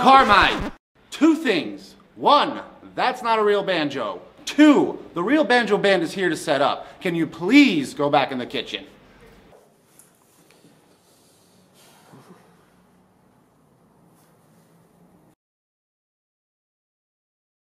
Carmine, two things. One, that's not a real banjo. Two, the real banjo band is here to set up. Can you please go back in the kitchen?